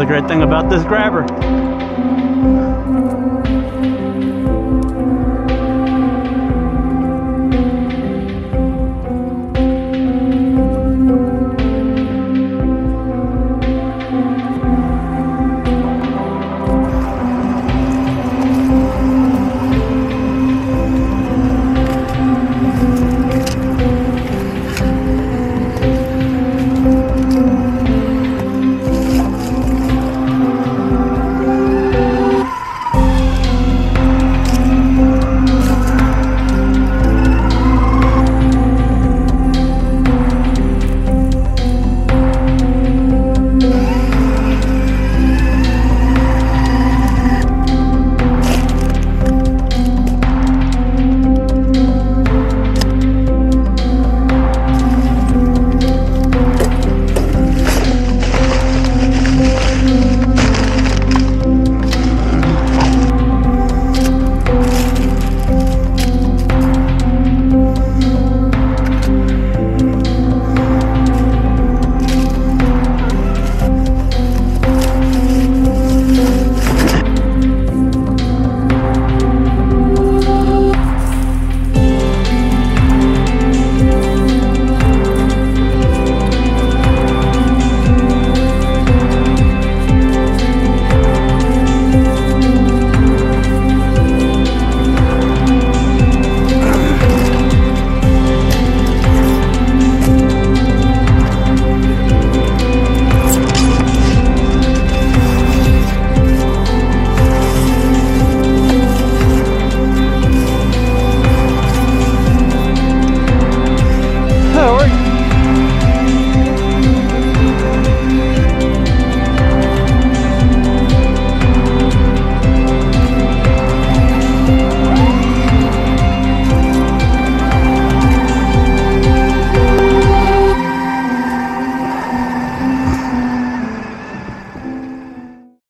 Another great thing about this grabber.